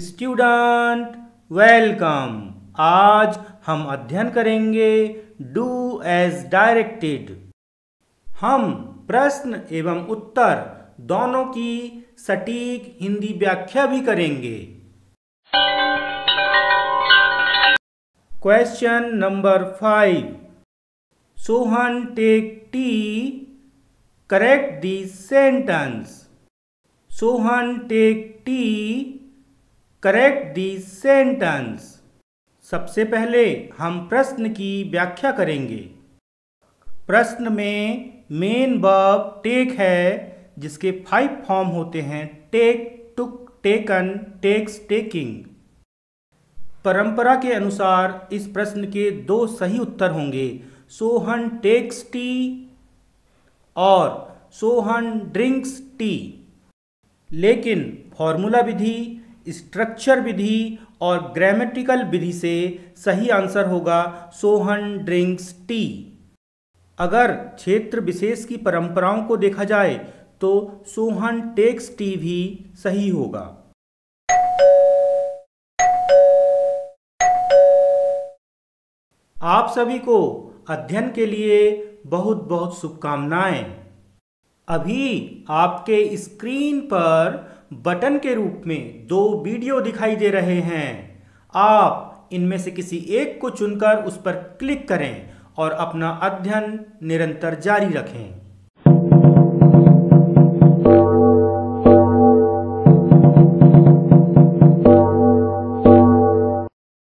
Student, welcome. आज हम अध्ययन करेंगे डू एज डायरेक्टेड। हम प्रश्न एवं उत्तर दोनों की सटीक हिंदी व्याख्या भी करेंगे। Question number five. Sohan take tea correct the sentence Sohan take tea correct the sentence सबसे पहले हम प्रश्न की व्याख्या करेंगे। प्रश्न में मेन वर्ब टेक है, जिसके फाइव फॉर्म होते हैं take took taken takes taking परंपरा के अनुसार इस प्रश्न के दो सही उत्तर होंगे। सोहन टेक्स टी और सोहन ड्रिंक्स टी लेकिन फॉर्मूला विधि स्ट्रक्चर विधि और ग्रामेटिकल विधि से सही आंसर होगा सोहन ड्रिंक्स टी। अगर क्षेत्र विशेष की परंपराओं को देखा जाए तो सोहन टेक्स टी भी सही होगा। आप सभी को अध्ययन के लिए बहुत बहुत शुभकामनाएँ। अभी आपके स्क्रीन पर बटन के रूप में दो वीडियो दिखाई दे रहे हैं। आप इनमें से किसी एक को चुनकर उस पर क्लिक करें और अपना अध्ययन निरंतर जारी रखें।